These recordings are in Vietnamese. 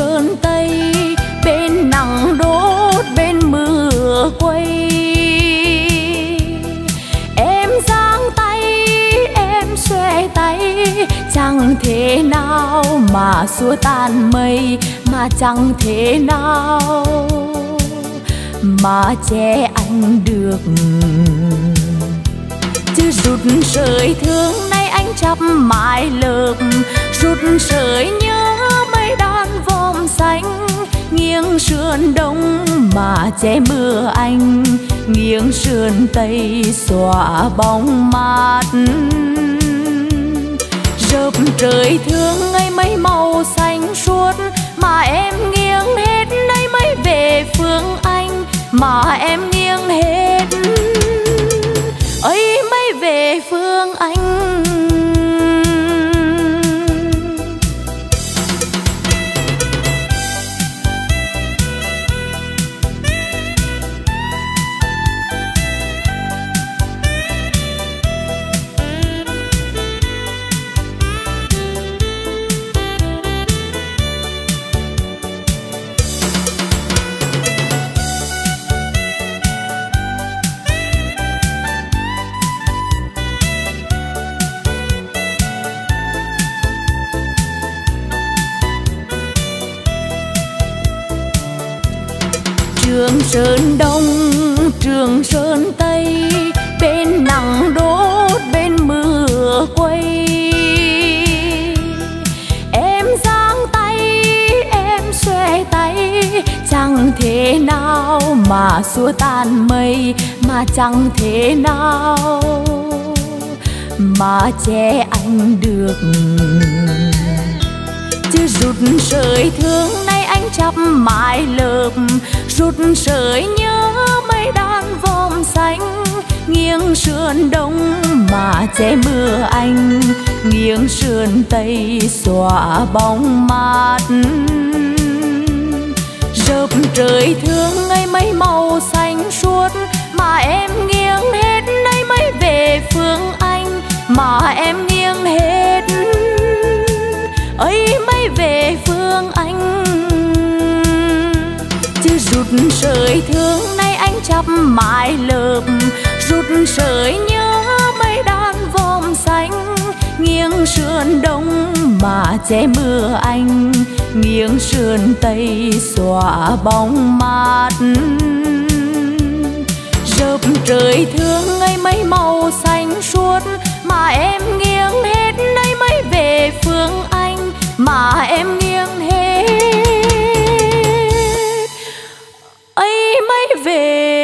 sơn tây bên nắng đốt, bên mưa quay. Em giang tay, em xòe tay, chẳng thể nào mà xua tan mây, mà chẳng thể nào mà che anh được. Chứ rụt sợi thương nay anh chắp mãi lợp rụt sợi như đan đàn vòm xanh, nghiêng sườn đông mà che mưa anh, nghiêng sườn tây xóa bóng mát. Rợp trời thương ngây mấy màu xanh suốt, mà em nghiêng hết nay mới về phương anh, mà em nghiêng hết ấy mới về phương anh. Sơn đông, trường sơn tây, bên nắng đốt, bên mưa quay. Em giang tay, em xòe tay, chẳng thể nào mà xua tan mây, mà chẳng thể nào mà che anh được. Chứ rụt sợi thương nay anh chắp mãi lợp rút sợi nhớ mấy đan vòm xanh, nghiêng sườn đông mà che mưa anh, nghiêng sườn tây xóa bóng mát. Rợp trời thương ngây mấy màu xanh suốt, mà em nghiêng hết nay mới về phương anh, mà em nghiêng hết ấy mới về phương anh sợi thương nay anh chắp mãi lợp rụt sợi nhớ mây đan vòm xanh. Nghiêng sườn đông mà che mưa anh, nghiêng sườn tây xóa bóng mát. Rợp trời thương ngây mấy màu xanh suốt, mà em nghiêng hết nay mới về phương anh. Mà em nghiêng ấy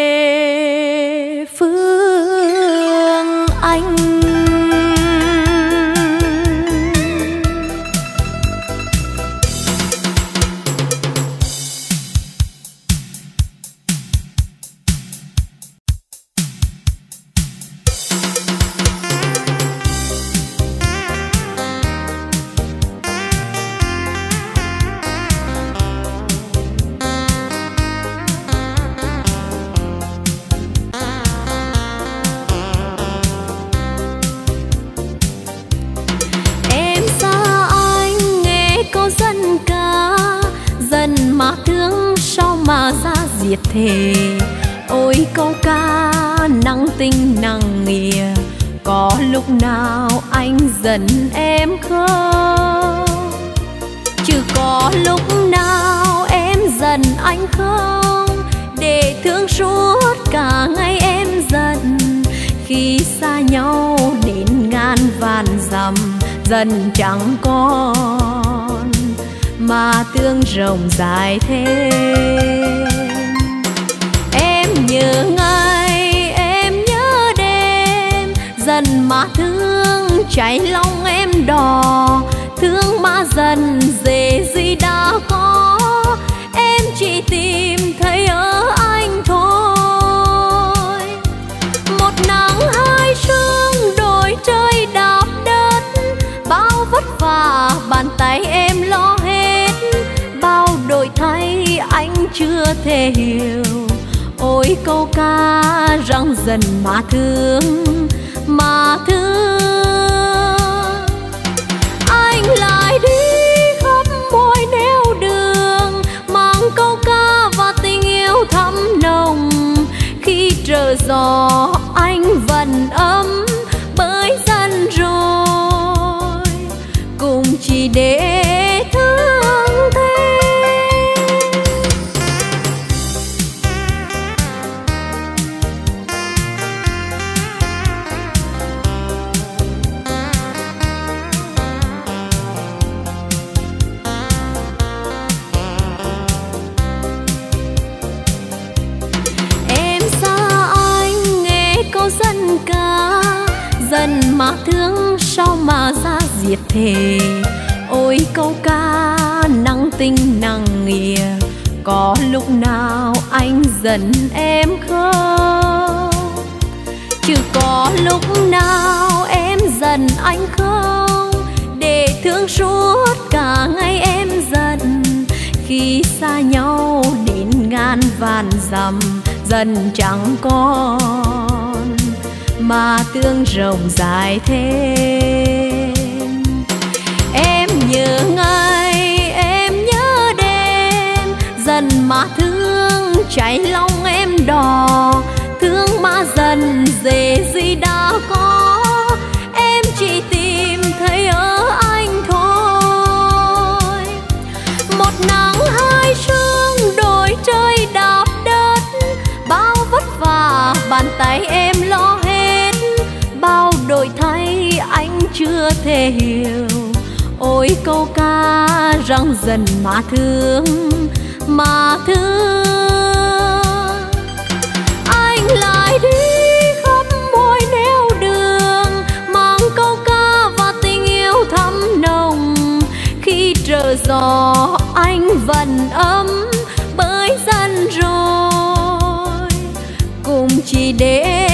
thiệt thề. Ôi câu ca nắng tinh nặng nghìa, có lúc nào anh giận em không? Chứ có lúc nào em giận anh không? Để thương suốt cả ngày em giận, khi xa nhau đến ngàn vạn dặm dần chẳng còn. Mà tương rộng dài thêm. Dần mà thương cháy lòng em đỏ thương mà dần dễ gì đã có, em chỉ tìm thấy ở anh thôi. Một nắng hai sương đôi trời đạp đất, bao vất vả bàn tay em lo hết. Bao đổi thay anh chưa thể hiểu, ôi câu ca răng dần mà thương mà thương. Anh lại đi khắp mỗi nẻo đường, mang câu ca và tình yêu thắm nồng. Khi trở gió, anh vẫn ấm bởi dân rồi. Cùng chỉ để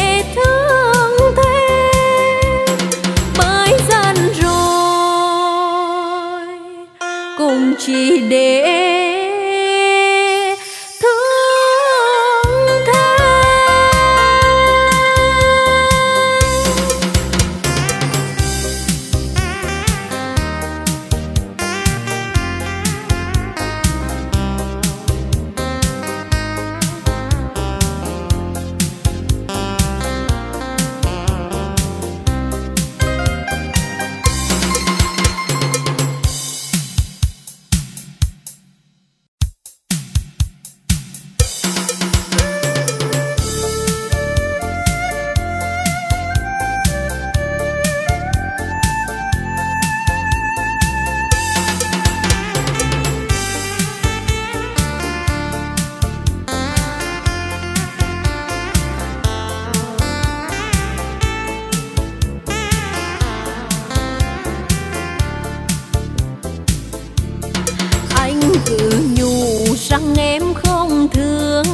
rằng em không thương.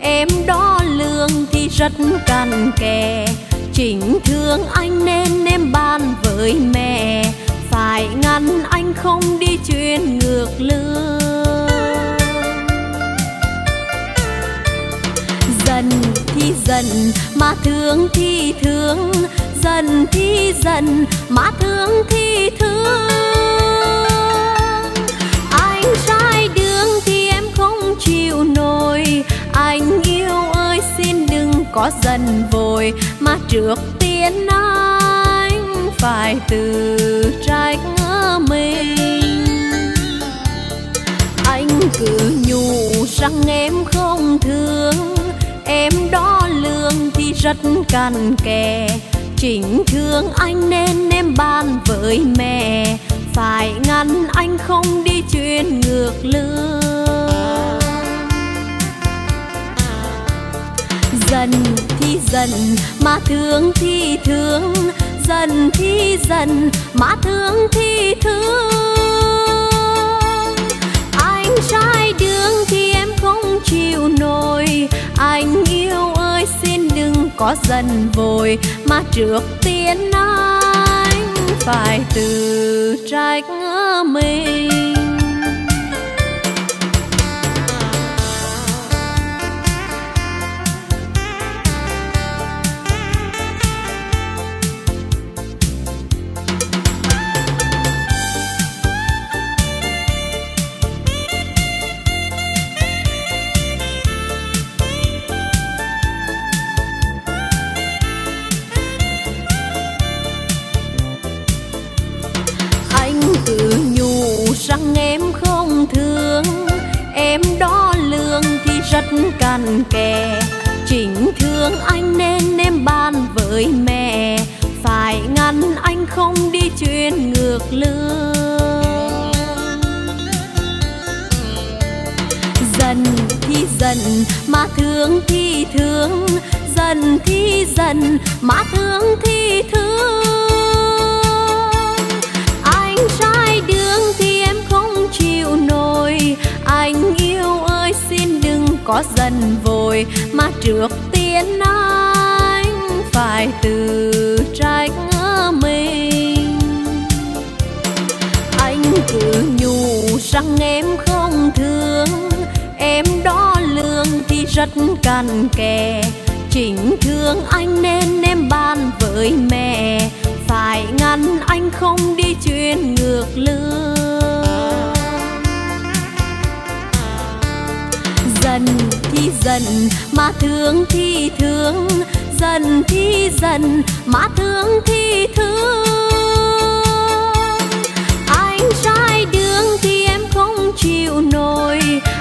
Em đo lường thì rất cằn kè. Chỉnh thương anh nên em ban với mẹ. Phải ngăn anh không đi chuyên ngược lương. Dần thì dần mà thương thì thương. Dần thì dần mà thương thì thương. Chịu nổi anh yêu ơi, xin đừng có dần vội, mà trước tiên anh phải tự trách mình. Anh cứ nhủ rằng em không thương, em đó lương thì rất cằn kè. Chỉnh thương anh nên em ban với mẹ, phải ngăn anh không đi chuyên ngược lương dần thì dần, mà thương thì thương, dần thì dần, mà thương thì thương. Anh trai đường thì em không chịu nổi, anh yêu ơi xin đừng có dần vội, mà trước tiên anh phải tự trách mình. Nhủ em không thương. Em đo lường thì rất cằn kè. Chỉnh thương anh nên em ban với mẹ. Phải ngăn anh không đi chuyên ngược lương. Dần thì dần mà thương thì thương. Dần thì dần mà thương thì có dần vội mà trước tiên anh phải từ trách mình. Anh cứ nhủ rằng em không thương, em đó lương thì rất cằn kè chỉnh thương anh nên em ban với mẹ, phải ngăn anh không đi chuyên ngược lương dần thì dần, mà thương thì thương, dần thì dần, mà thương thì thương. Anh trai đường thì em không chịu nổi,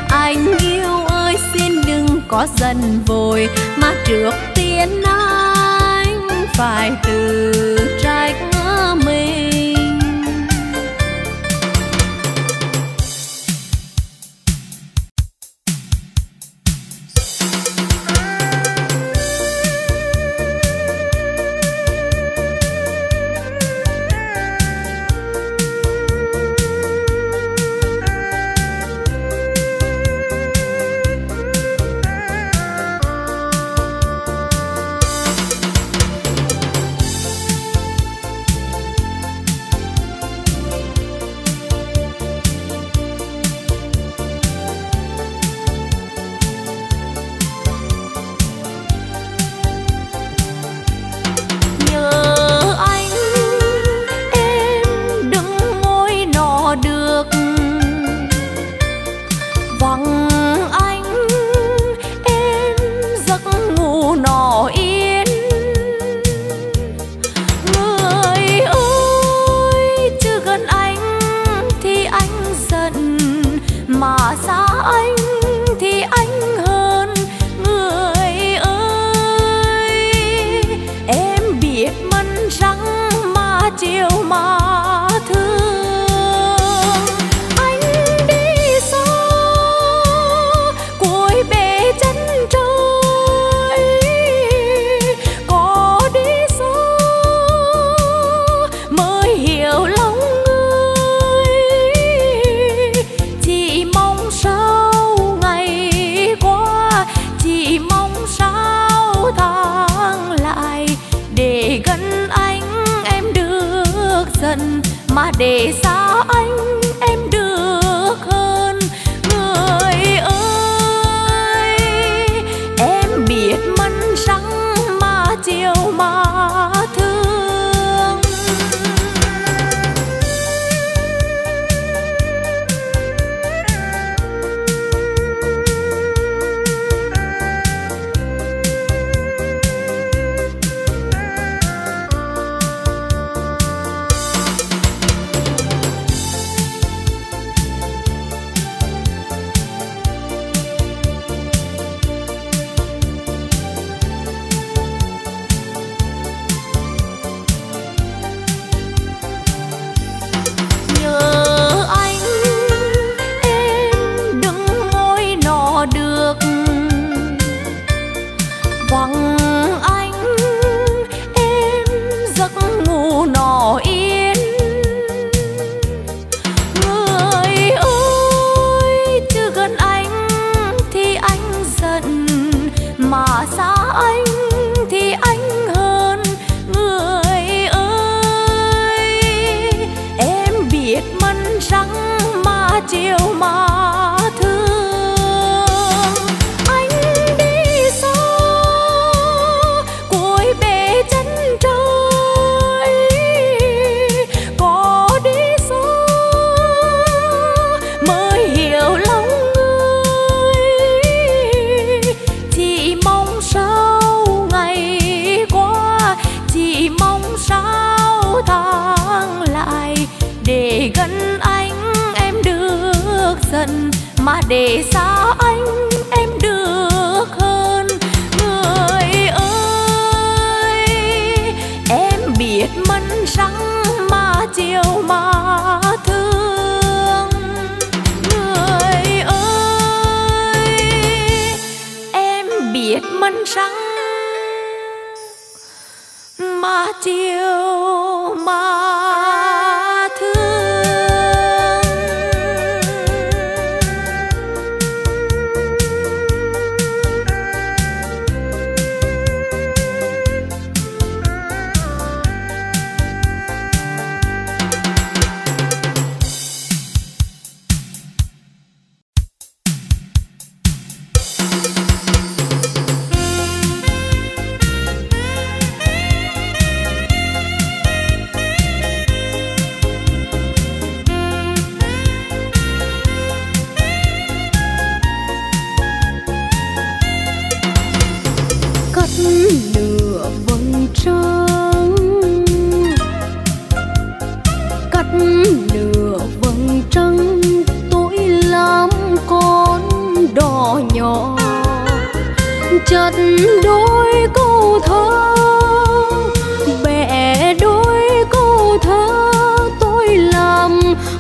anh yêu ơi xin đừng có dần vội, mà trước tiên anh phải từ trách mình.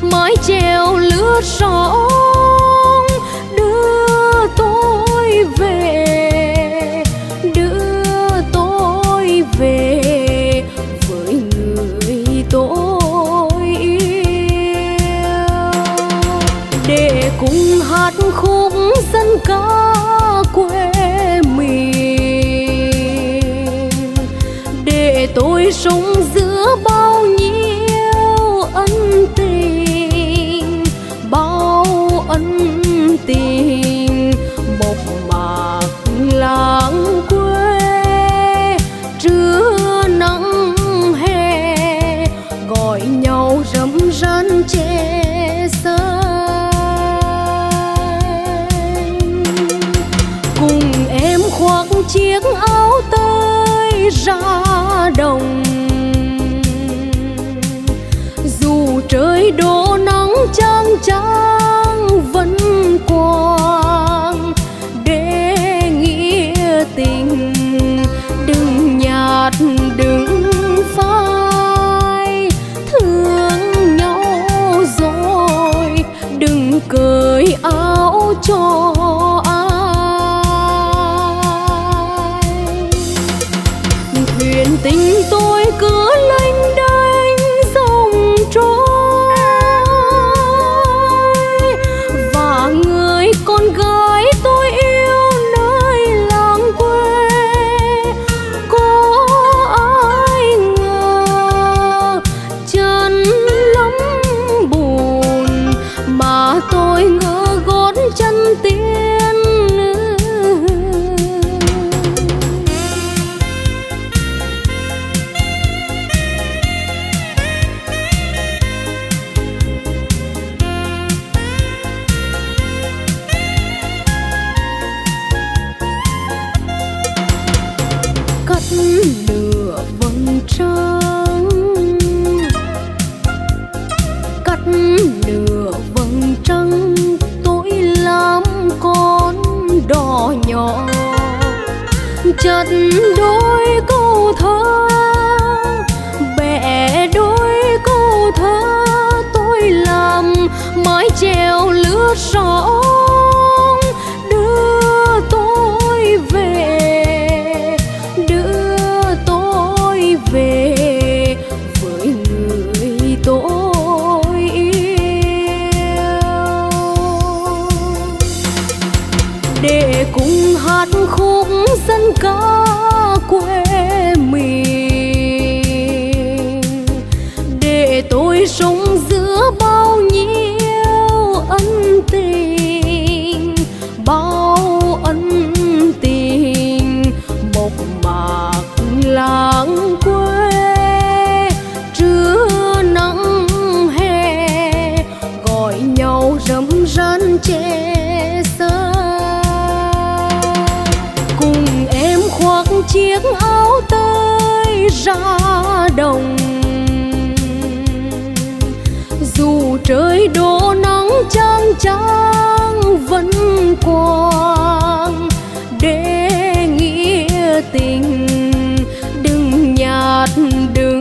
mái treo lướt sóng đưa tôi về. cùng hát khúc dân ca quê mình. Để tôi sống giữa bao nhiêu ân tình, bao ân tình mộc mạc làng quê. Trưa nắng hè, gọi nhau râm ran che trời đổ nắng chang chang vẫn quang. Để nghĩa tình đừng nhạt đừng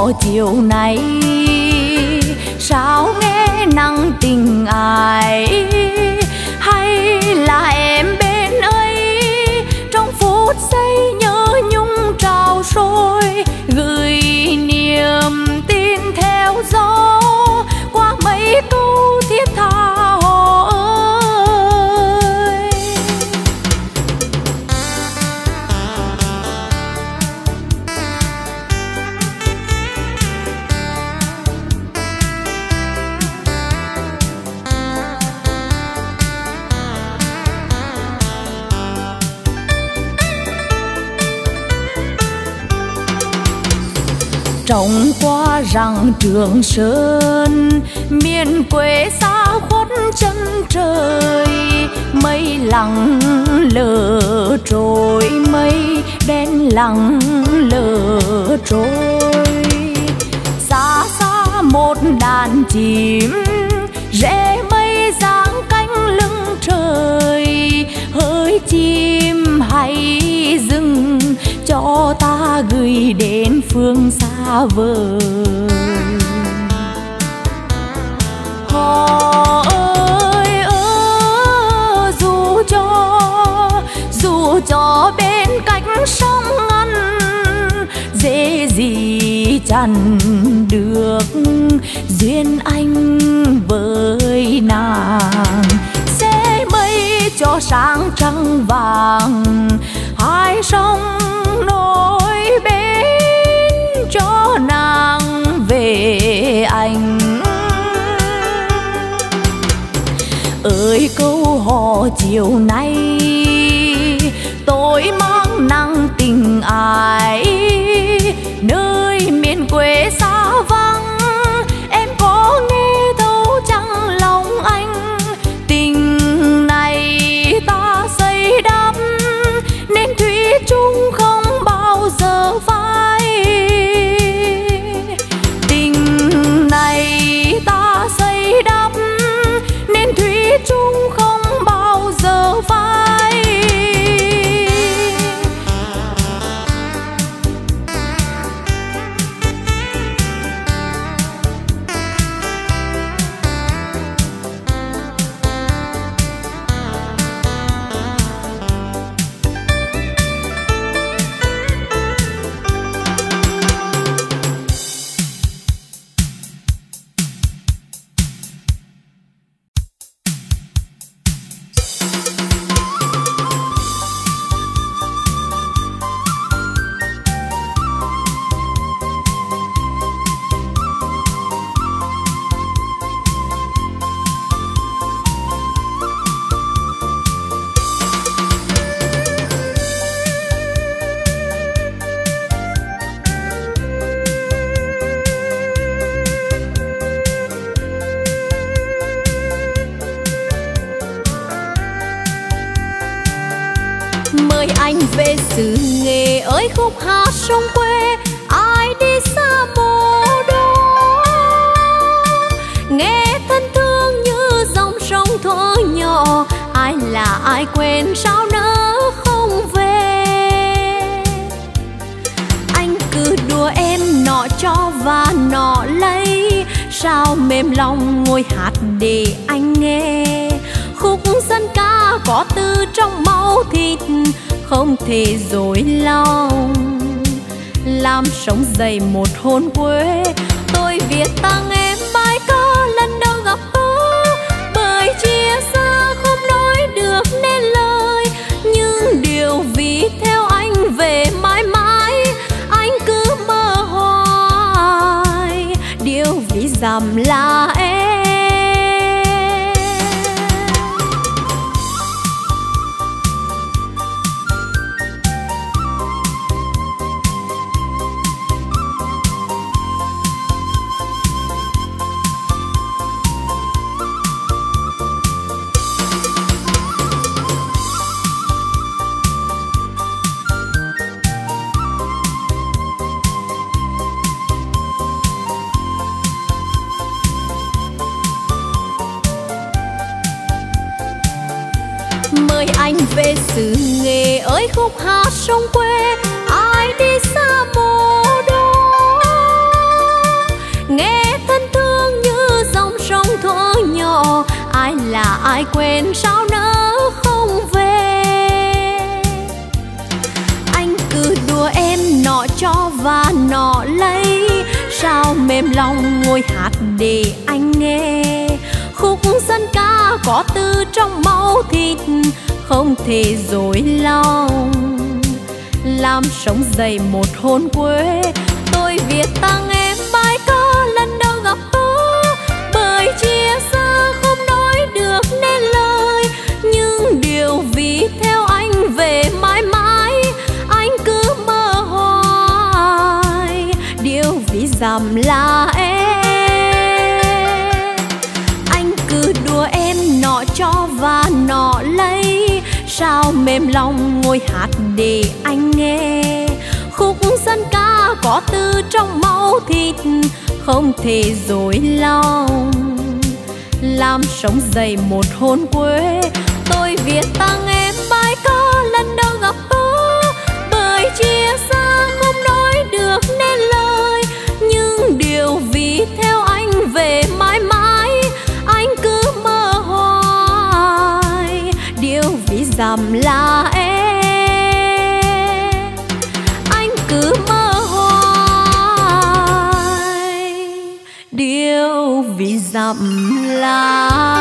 câu chiều nay sao nghe nắng tình ai trồng qua rằng trường sơn. Miền quê xa khuất chân trời, mây lặng lờ trôi mây đen lặng lờ trôi xa xa một đàn chim, rẽ mây dáng cánh lưng trời. Hỡi chim hay dừng cho ta gửi đến phương xa vời. Họ ơi, ơ, dù cho dù cho bên cạnh sông ngăn dễ gì chẳng được duyên anh với nàng. Sẽ mây cho sáng trăng vàng, hai sông nối bên cho nàng về anh. Ơi, câu hò chiều nay, tôi mang nắng tình ai nơi miền quê xa vắng mềm lòng ngồi hát để anh nghe. Khúc dân ca có tư trong máu thịt, không thể dối lòng. Làm sống dậy một hồn quê, tôi viết tăng dặm là em. Anh cứ đùa em, nọ cho và nọ lấy. Sao mềm lòng ngồi hát để anh nghe. Khúc dân ca có tư trong máu thịt, không thể dối lòng. Làm sống dậy một hôn quê, tôi viết tặng vì lá.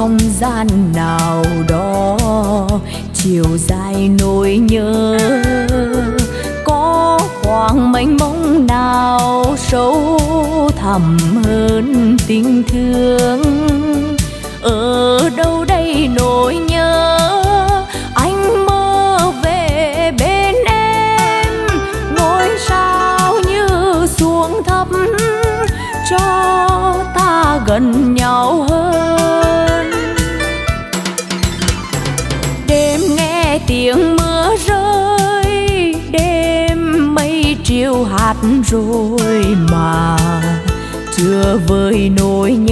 Không gian nào đó. Chiều dài nỗi nhớ, có khoảng mênh mông nào sâu thẳm hơn tình thương? Ở đâu đây nỗi nhớ? Anh mơ về bên em, ngôi sao như xuống thấp, cho ta gần nhau hơn. Rồi mà chưa với nỗi nhớ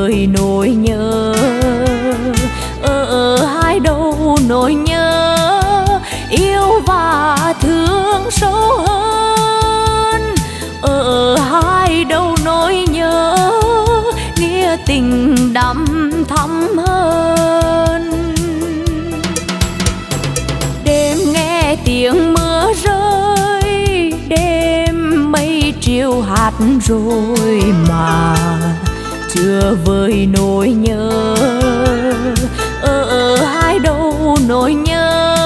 vơi nỗi nhớ. Ở hai đâu nỗi nhớ, yêu và thương sâu hơn. Ở hai đâu nỗi nhớ, nghĩa tình đậm thắm hơn. Đêm nghe tiếng mưa rơi, đêm mây chiều hạt rồi mà chưa với nỗi nhớ. Ở hai đâu nỗi nhớ,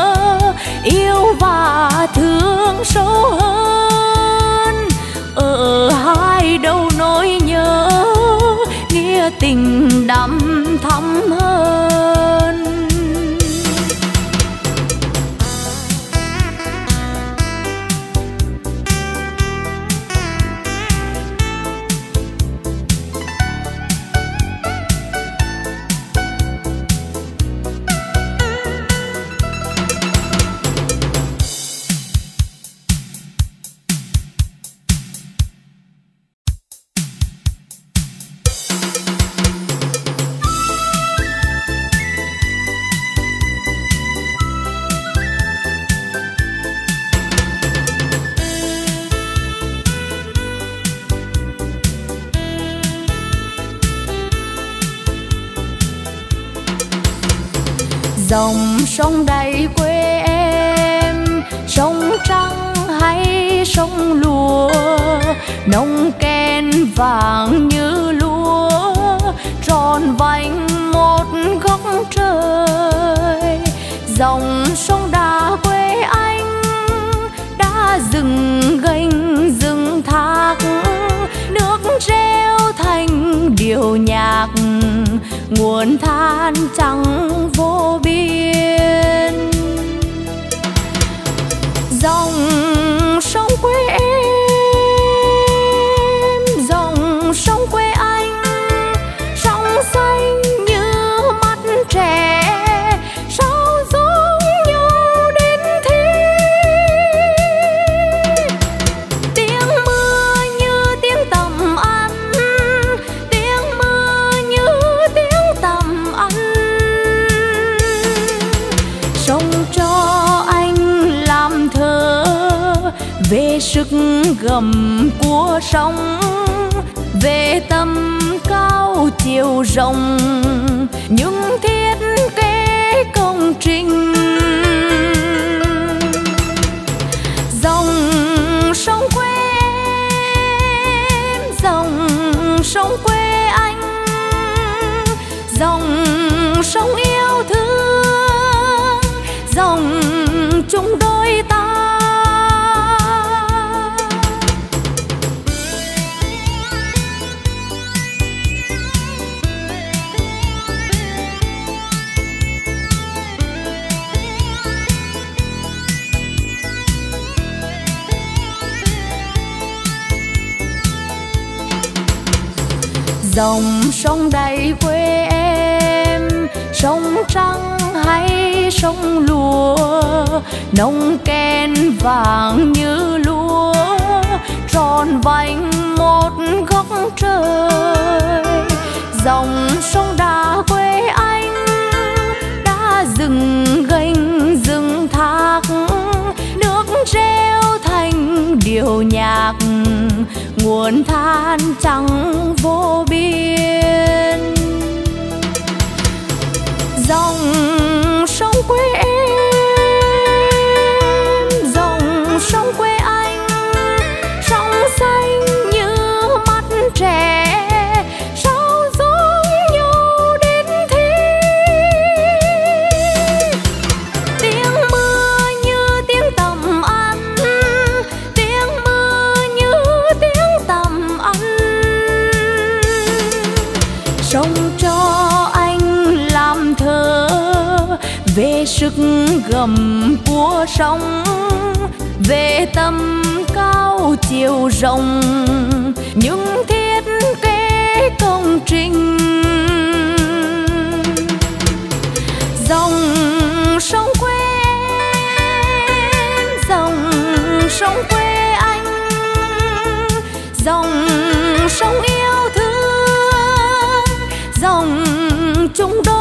yêu và thương sâu hơn. Ở hai đâu nỗi nhớ, nghĩa tình đậm thắm hơn. Dòng sông đầy quê em, sông trắng hay sông lúa, nông ken vàng như lúa, tròn vành một góc trời. Dòng sông đà quê anh rừng gành rừng thác, nước reo thành điệu nhạc, nguồn than trắng vô biên. Dòng sông quê em sông. Về tầm cao chiều rộng, những thiết kế công trình. Dòng sông quê em dòng sông quê anh. Dòng sông yêu thương, dòng chung dòng sông đầy quê em, sông trắng hay sông lúa nông ken vàng như lúa, tròn vành một góc trời. Dòng sông đà quê anh, đã rừng gành rừng thác, nước reo thành điệu nhạc nguồn than trắng vô biên. Dòng sông quê em sức gầm của sông về tâm cao chiều rộng, những thiết kế công trình. Dòng sông quê em dòng sông quê anh, dòng sông yêu thương, dòng chung đôi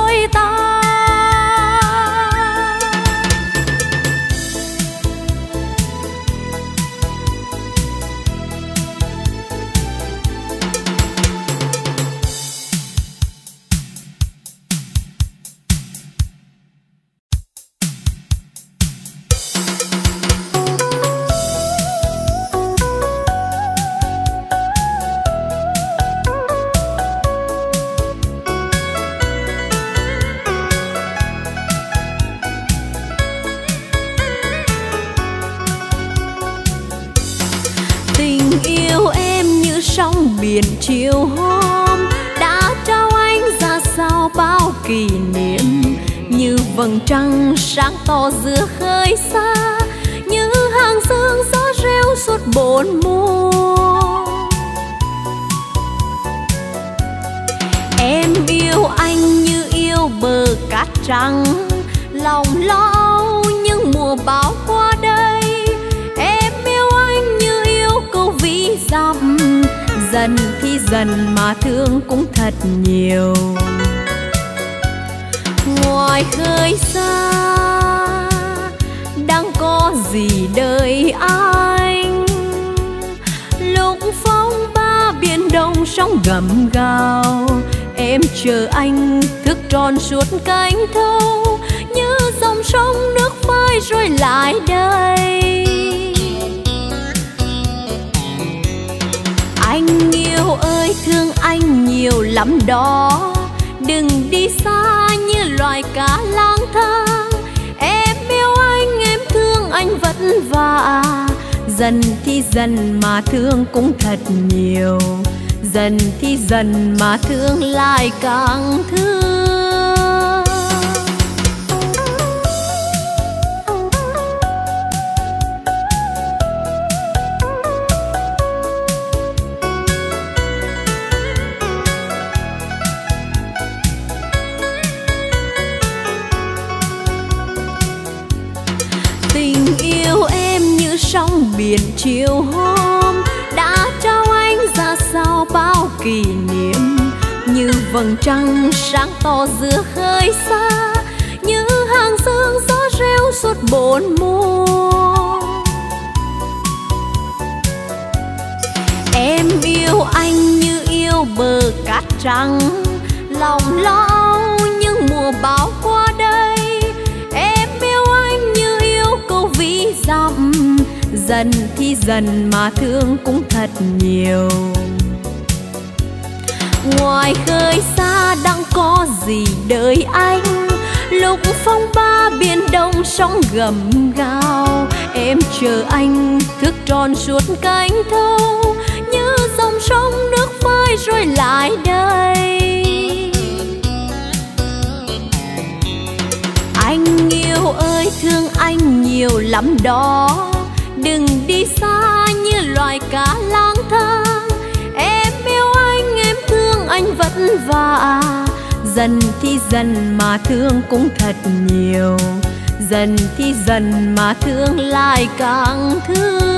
chờ anh thức tròn suốt cánh thâu, như dòng sông nước phai rồi lại đây. Anh yêu ơi, thương anh nhiều lắm đó, đừng đi xa như loài cá lang thang. Em yêu anh, em thương anh vất vả, dần thì dần mà thương cũng thật nhiều dần thì dần mà thương lại càng thương. Tình yêu em như sóng biển chiều hôm kỷ niệm. Như vầng trăng sáng to giữa khơi xa, như hàng dương gió reo suốt bốn mùa. Em yêu anh như yêu bờ cát trắng, lòng lo những mùa bão qua đây. Em yêu anh như yêu câu ví dặm, dần thì dần mà thương cũng thật nhiều ngoài khơi xa đang có gì đợi anh? Lúc phong ba biển đông sóng gầm gào. Em chờ anh, thức tròn suốt cánh thâu. Như dòng sông nước phai rồi lại đây. Anh yêu ơi, thương anh nhiều lắm đó. Đừng đi xa như loài cá lang thang anh vất vả. Dần thì dần mà thương cũng thật nhiều. Dần thì dần mà thương lại càng thương.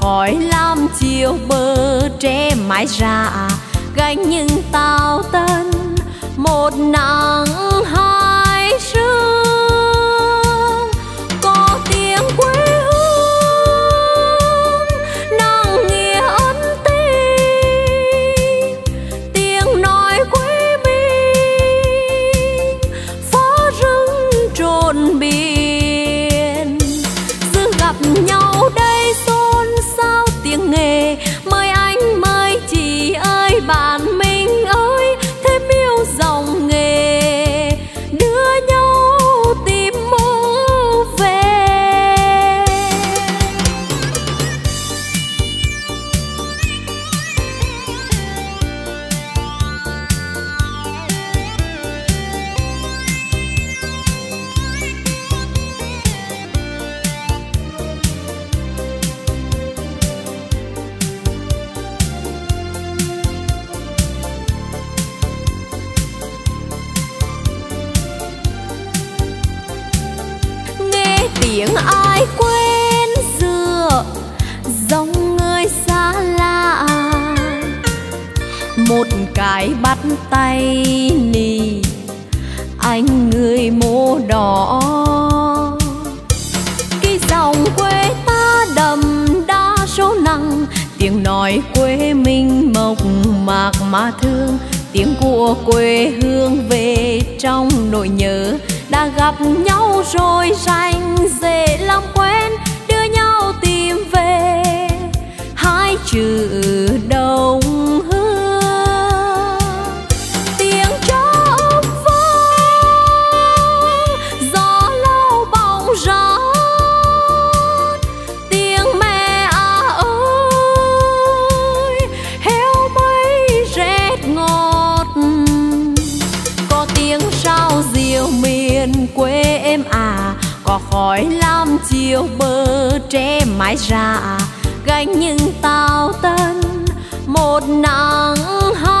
khỏi khói lam chiều bờ tre mái rạ gánh những tàu tân một nắng hai tay nì anh người mô đỏ. Cái dòng quê ta đầm đa số nặng, tiếng nói quê mình mộc mạc mà thương. Tiếng của quê hương về trong nỗi nhớ đã gặp nhau rồi rành dễ làm quen đưa nhau tìm về. Hai chữ đồng khói lam chiều bờ tre mái rạ gánh những tàu tân một nắng hai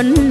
คน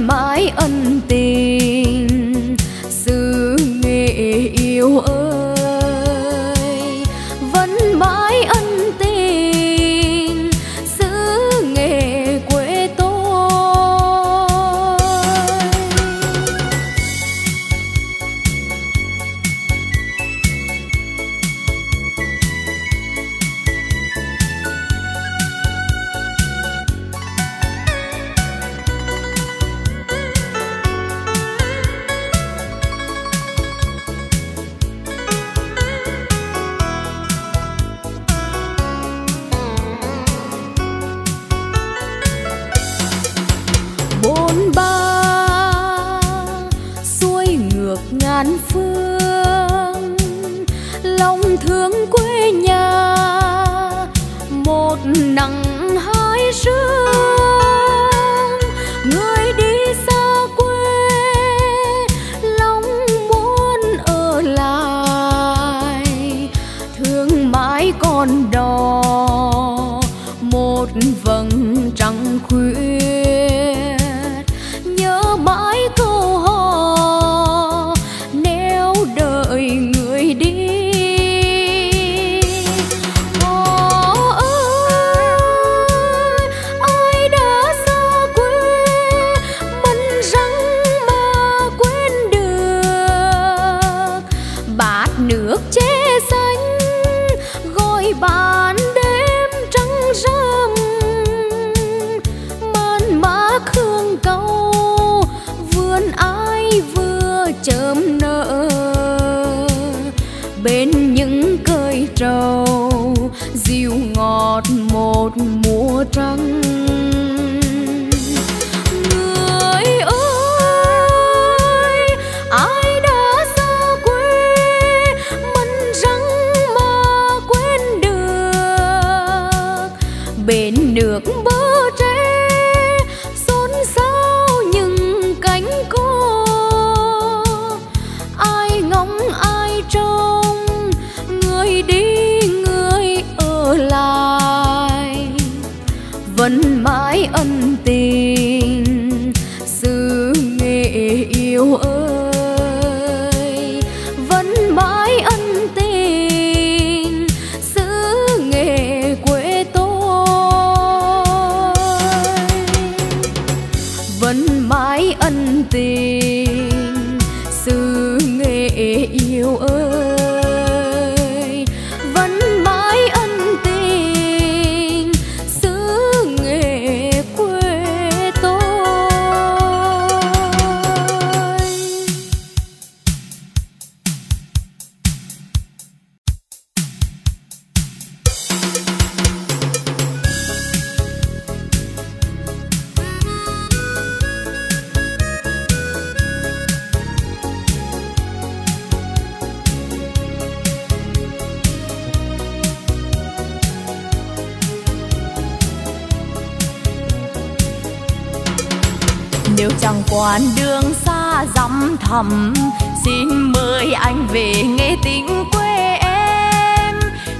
thầm xin mời anh về nghe tiếng quê em.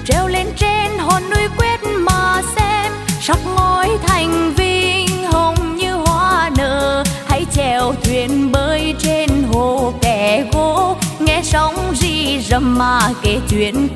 Treo lên trên hòn núi quét mà xem. Sóc ngói thành vinh hồng như hoa nở. Hãy chèo thuyền bơi trên hồ kẻ gỗ. Nghe sóng rì rầm mà kể chuyện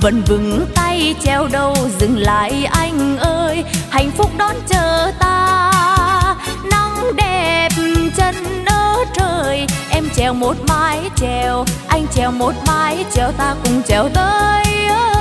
vẫn vững tay treo đâu, dừng lại anh ơi, hạnh phúc đón chờ ta. Nắng đẹp chân ở trời, em treo một mái treo anh treo một mái treo ta cùng treo tới ơi.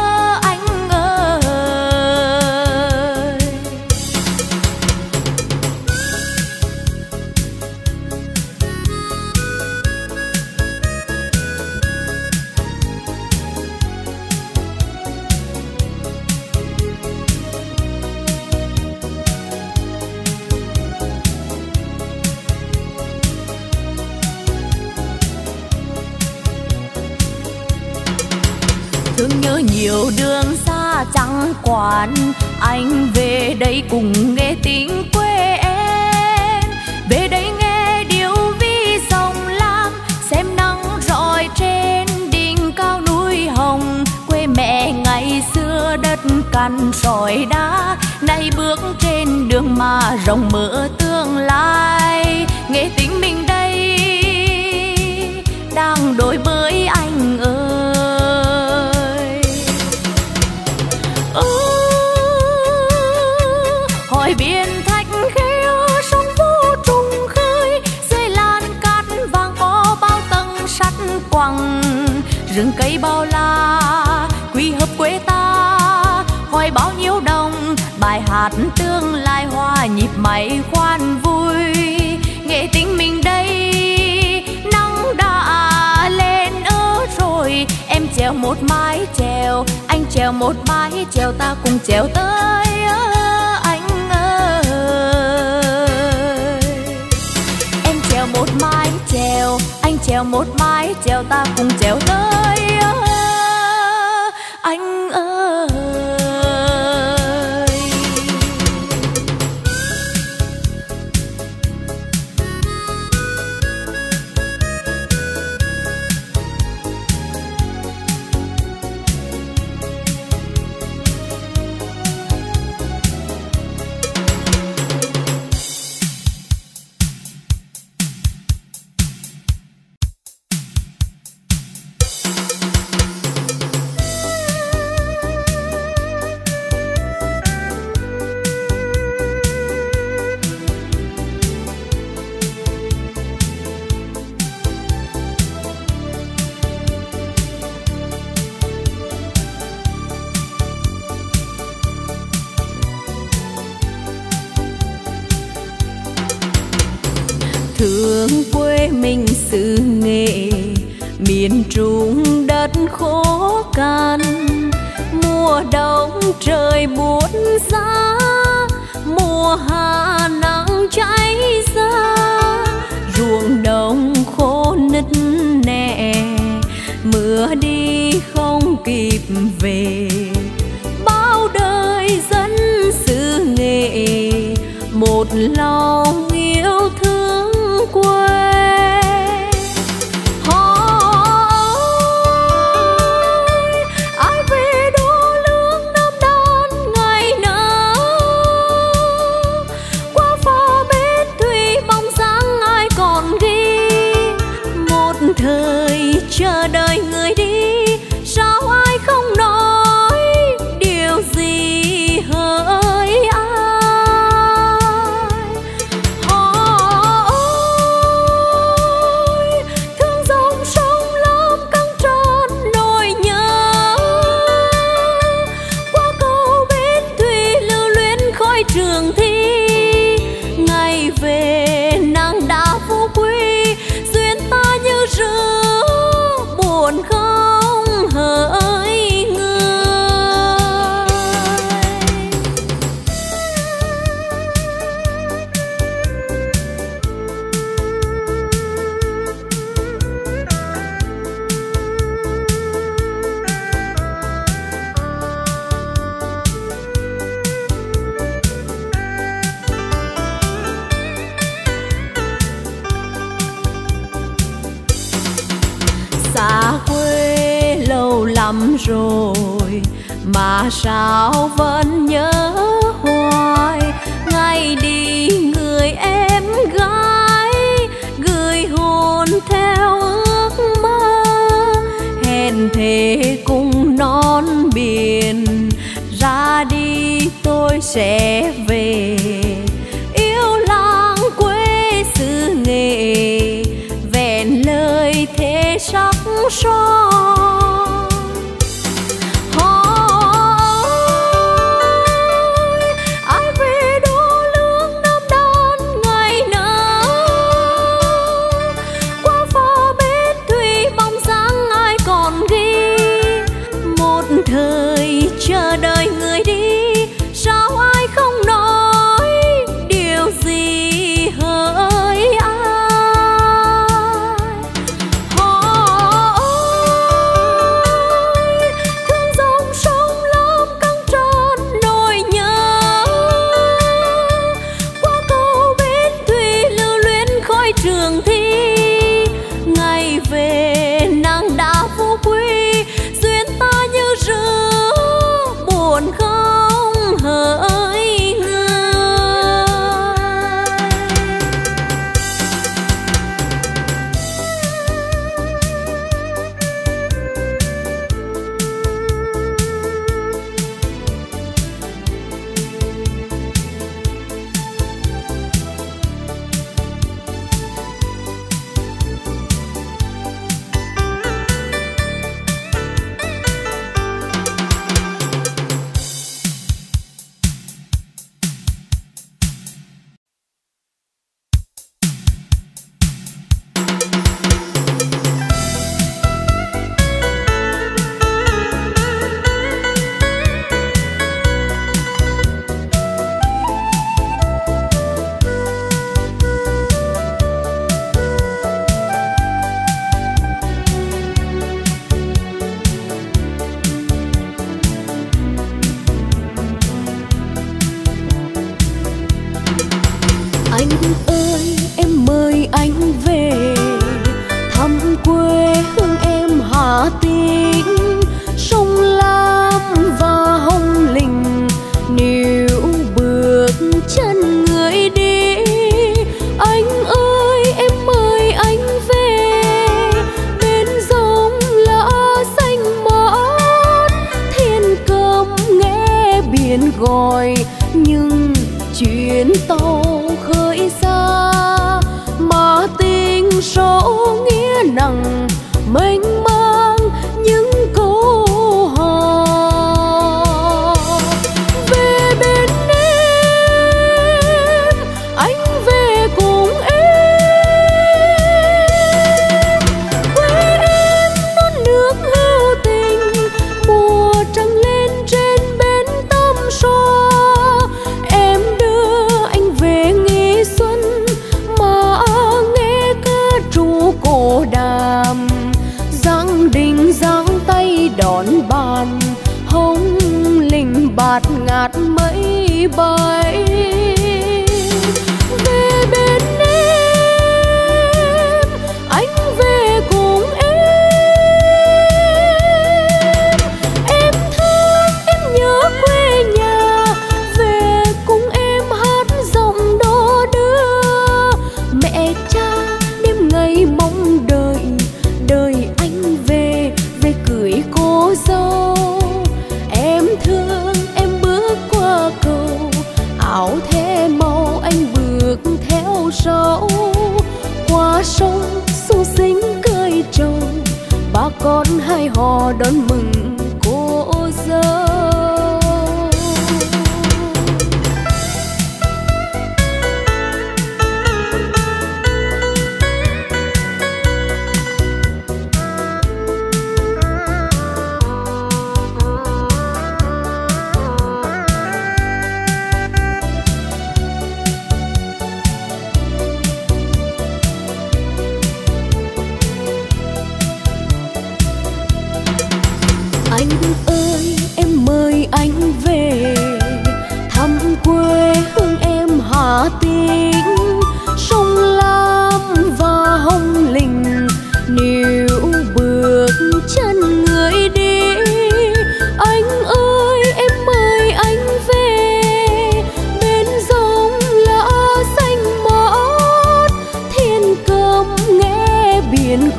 Chẳng anh về đây cùng nghe tiếng quê em. Về đây nghe điệu vi sông lam, xem nắng rọi trên đỉnh cao núi hồng. Quê mẹ ngày xưa đất cằn sỏi đá, nay bước trên đường mà rộng mở tương lai. Nghe tiếng mình đây, đang đổi với anh hỏi biển thạch khê sông vô trùng khơi, dưới lan cát vàng có bao tầng sắt quặng rừng cây bao la quy hợp quê ta, hỏi bao nhiêu đồng, bài hát tương lai hoa nhịp máy khoan vui. Nghệ tính mình đây, nắng đã lên ớ rồi, em trèo một mái trèo, anh trèo một mái trèo, ta cùng trèo tới. Trèo một mái trèo ta cùng trèo tới. Về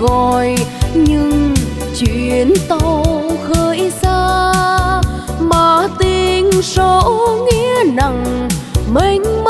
gọi nhưng chuyến tàu khơi xa. Mà tiếng số nghĩa nặng mênh mông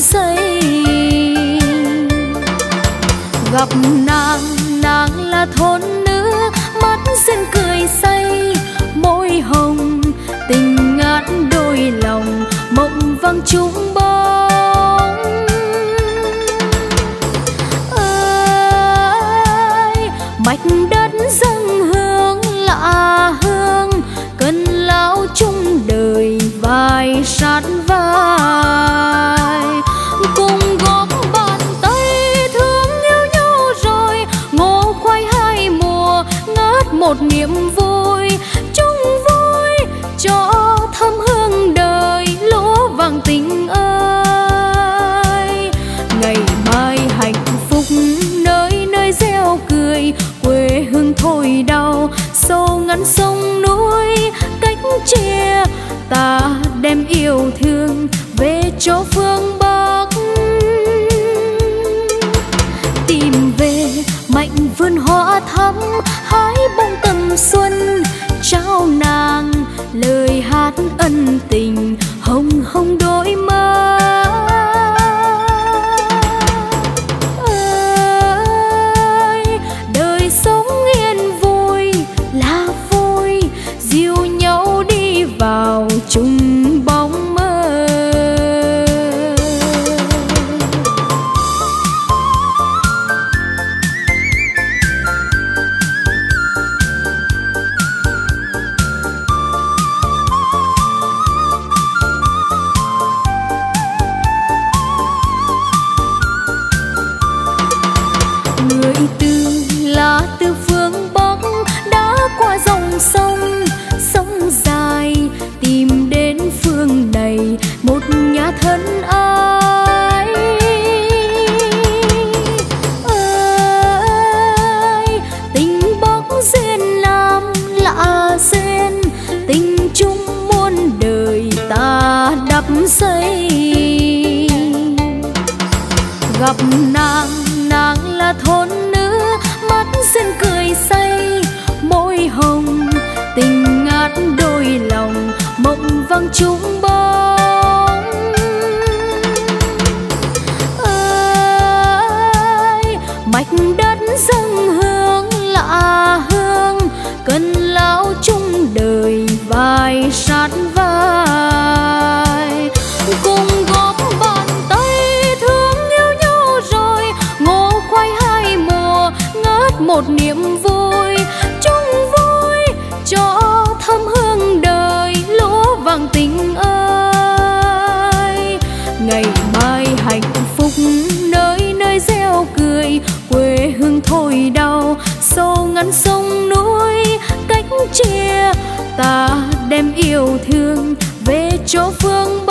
xây. Gặp nàng nàng là thôn nữ, mắt duyên cười say. Môi hồng, tình ngát đôi lòng, mộng vang chúng bóng. Ơi, mạch đất dâng hương, lạ hương, cơn lão chung đời vai sát vai. đem yêu thương về chỗ phương một niềm vui, chung vui cho thơm hương đời lúa vàng tình ơi. Ngày mai hạnh phúc nơi nơi reo cười, quê hương thôi đau, sâu ngăn sông núi, cách chia ta đem yêu thương về cho phương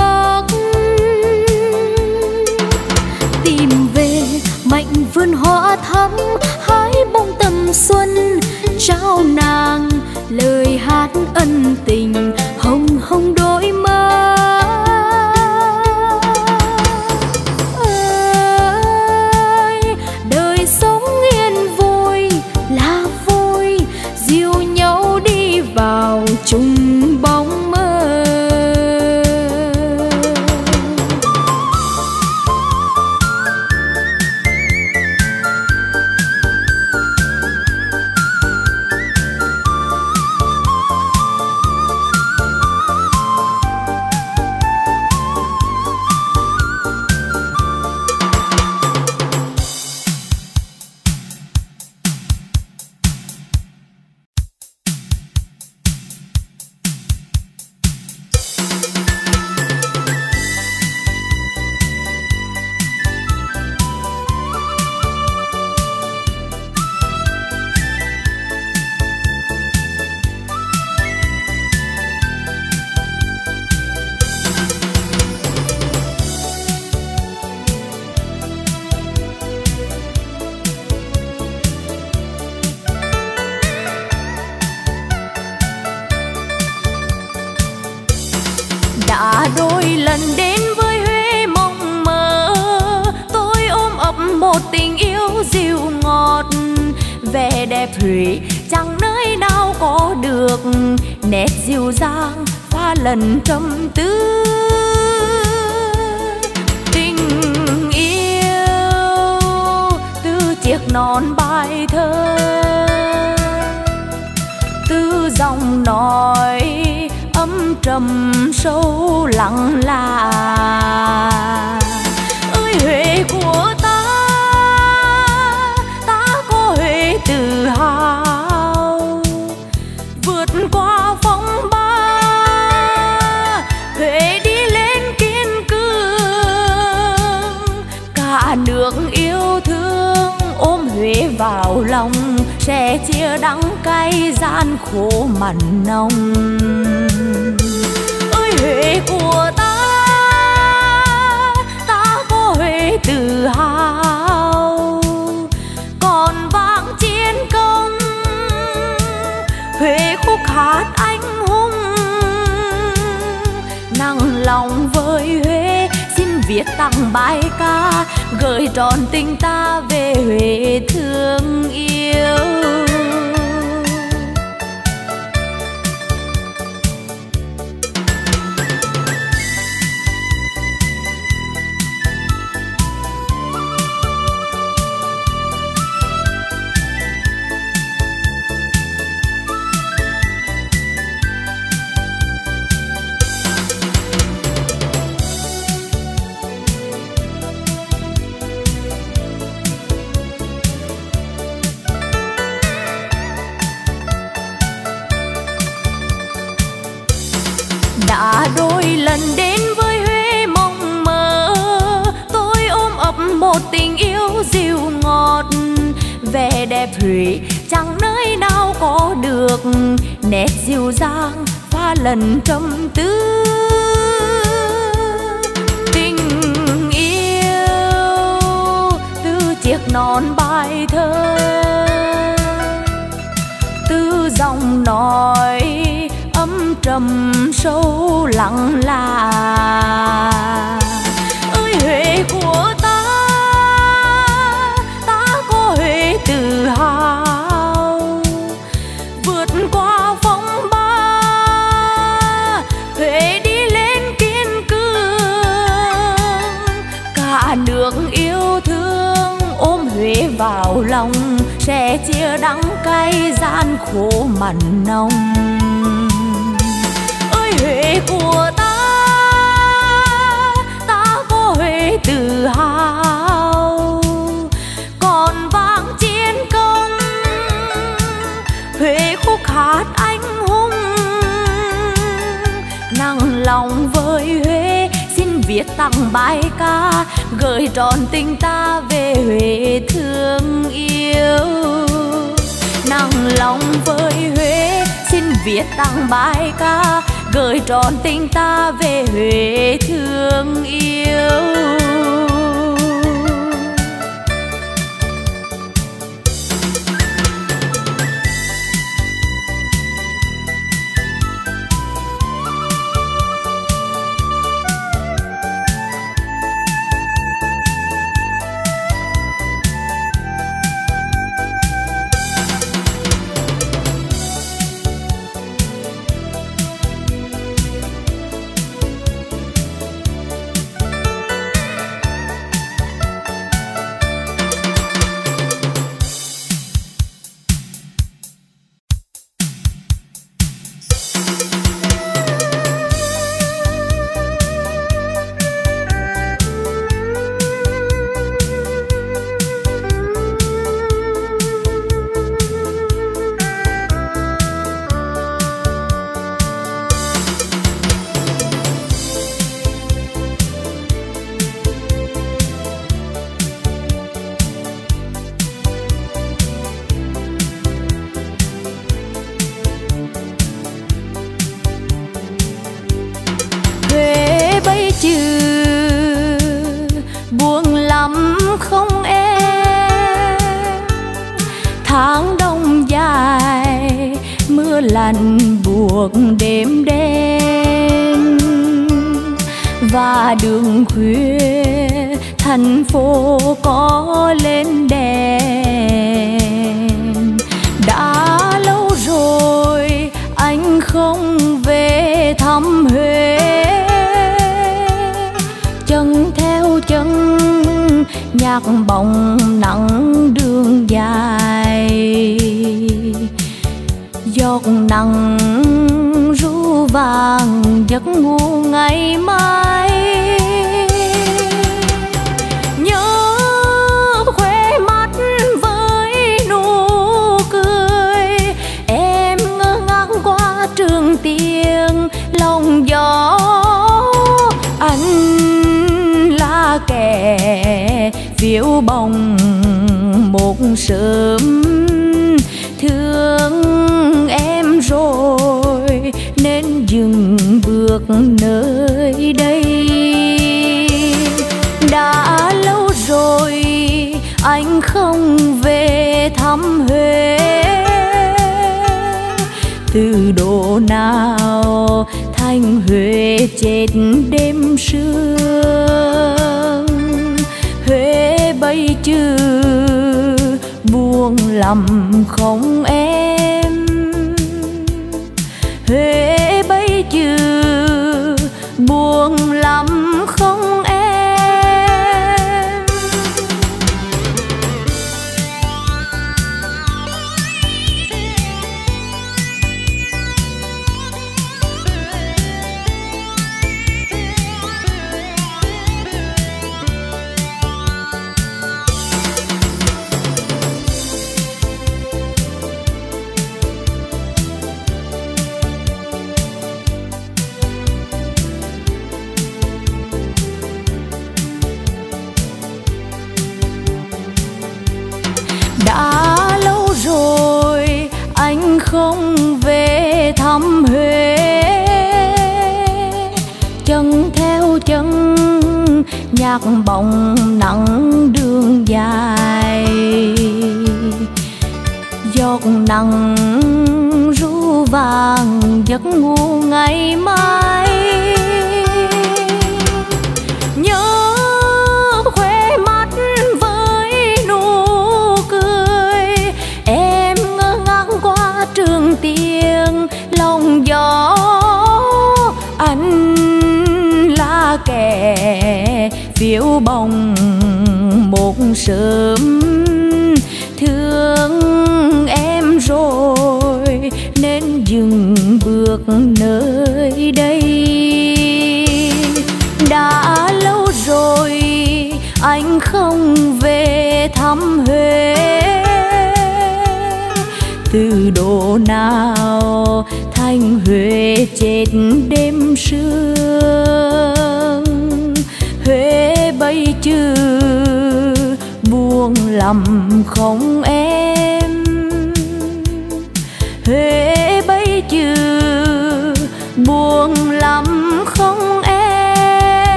bài ca gửi tròn tình ta về huế thương yêu. Đẹp chẳng nơi nào có được. Nét dịu dàng pha lần trầm tư. Tình yêu từ chiếc non bài thơ, từ dòng nói âm trầm sâu lặng là ơi huế của hào, vượt qua phong ba. Huế đi lên kiên cường, cả nước yêu thương ôm huế vào lòng, sẽ chia đắng cay gian khổ mặn nồng. Ơi huế của ta ta có huế tự hào. Lòng với huế. Xin viết tặng bài ca, gửi tròn tình ta về huế thương yêu. Nặng lòng với huế, xin viết tặng bài ca, gửi tròn tình ta về huế thương yêu.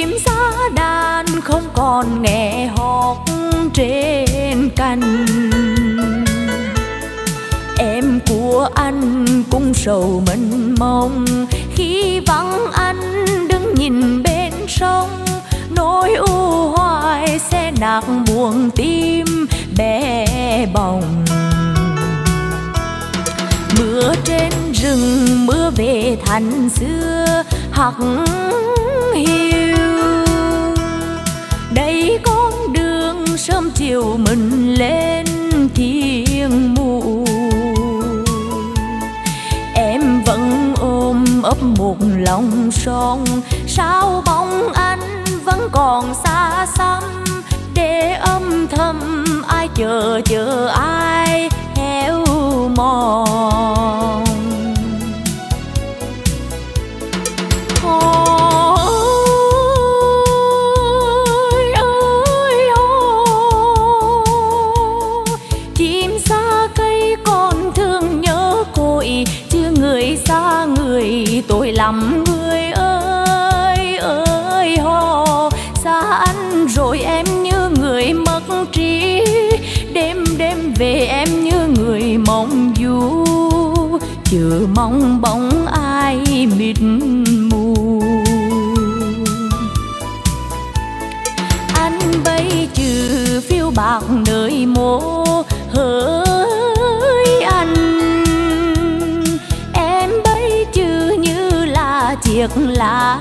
chim xa đàn không còn nghe hót trên cành. Em của anh cũng sầu mênh mông, khi vắng anh đứng nhìn bên sông. Nỗi u hoài sẽ nạc buồn tim bé bồng mưa trên rừng, mưa về thành xưa hặc hiu sớm chiều mình lên thiên mù. Em vẫn ôm ấp một lòng son, sao bóng anh vẫn còn xa xăm? Để âm thầm ai chờ chờ ai héo mòn? Chờ mong bóng ai mịt mù. Anh bay trừ phiêu bạc nơi mô hỡi anh em bay trừ như là chiếc lá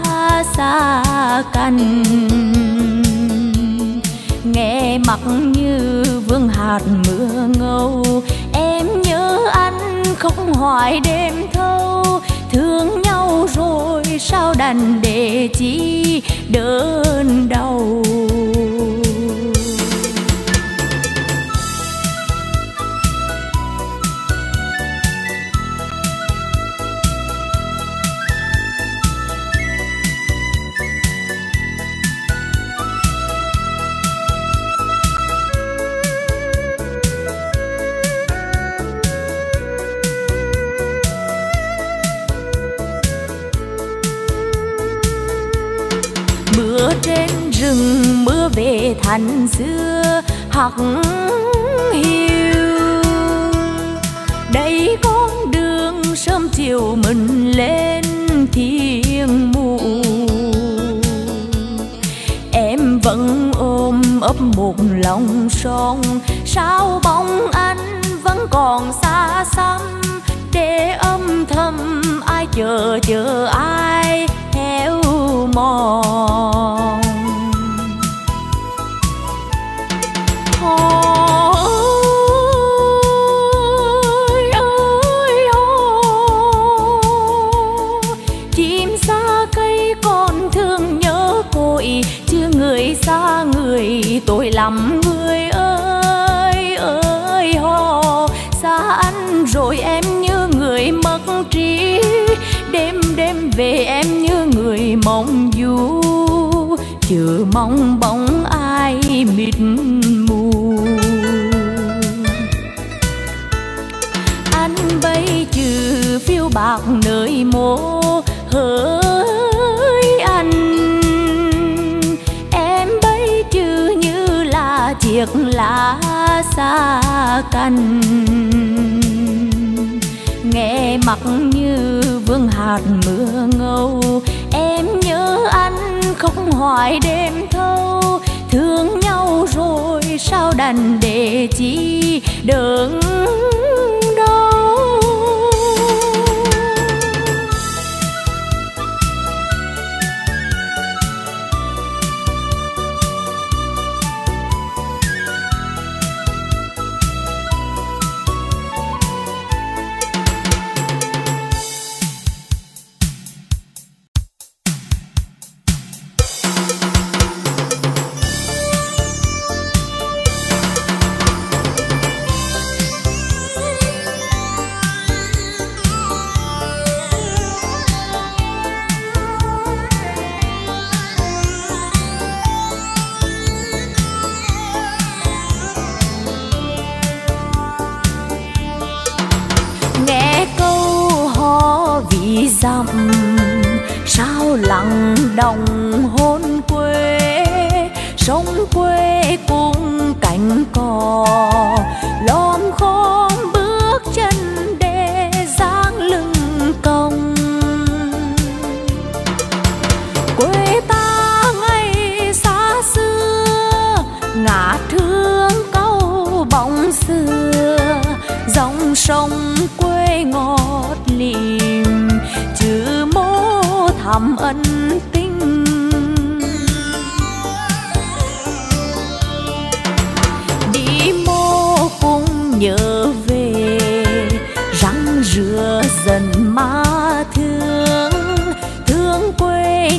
xa cành nghe mặc như vương hạt mưa ngâu, em nhớ anh không hoài đêm thâu. Thương nhau rồi sao đành để chi đớn đau? Thành xưa hắc hiu đây con đường sớm chiều mình lên thiên mù. Em vẫn ôm ấp một lòng son, sao bóng chờ mong bóng ai mịt mù. Anh bay trừ phiêu bạc nơi mô hỡi anh. Em bay trừ như là chiếc lá xa cành. Nghe mặt như vương hạt mưa ngâu, em nhớ anh không hoài đêm thâu. Thương nhau rồi sao đành để chi đớn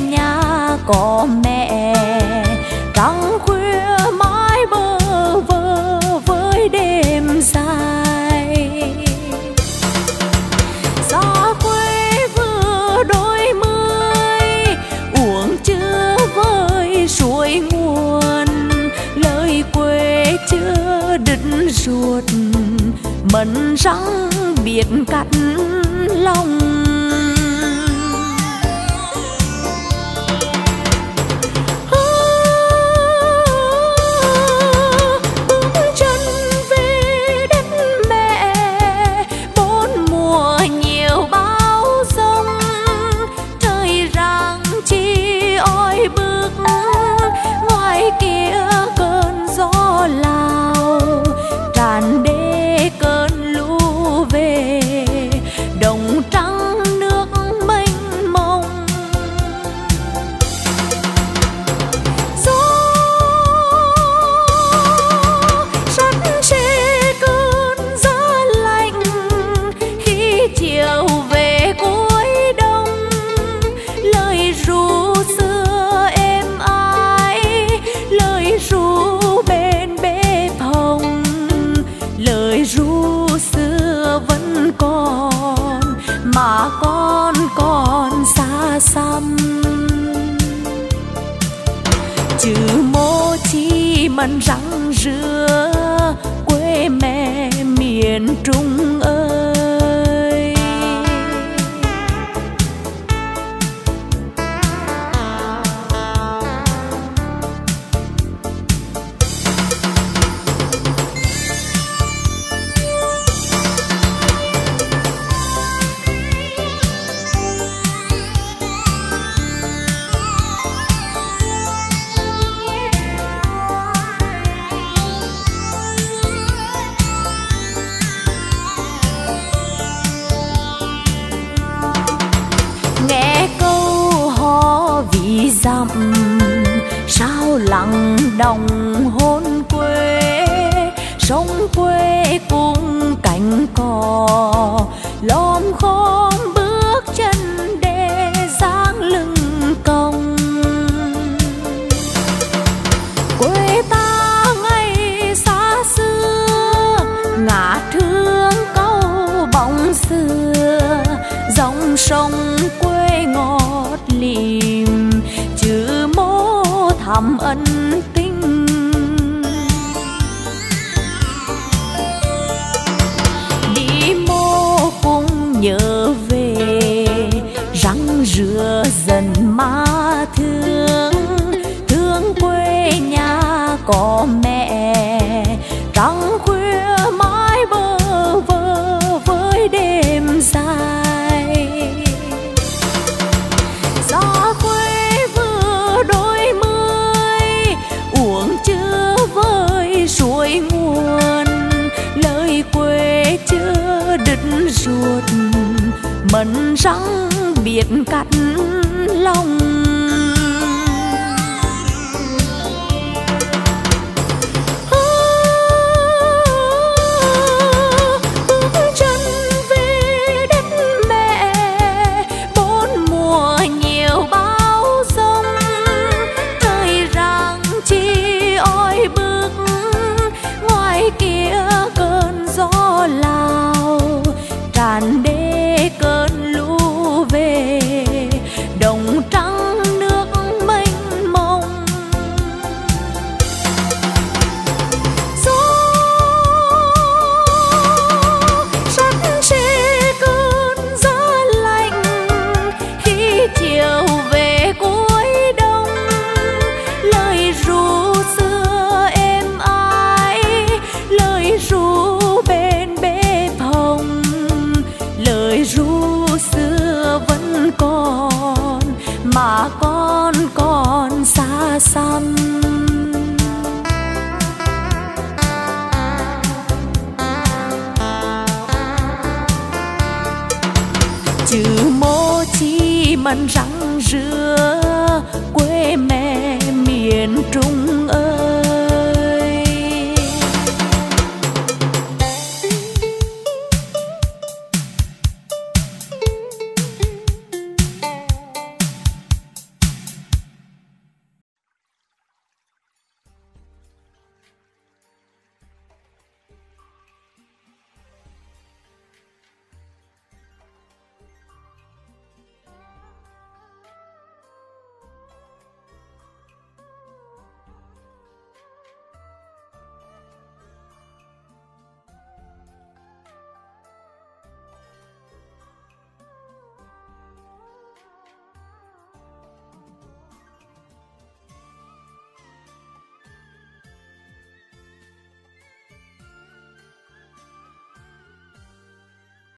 nhà có mẹ. Trăng khuya mãi bơ vơ với đêm dài. Xa quê vừa đôi mươi uống chưa với suối nguồn. Lời quê chưa đứt ruột mẫn răng biệt cắt lòng.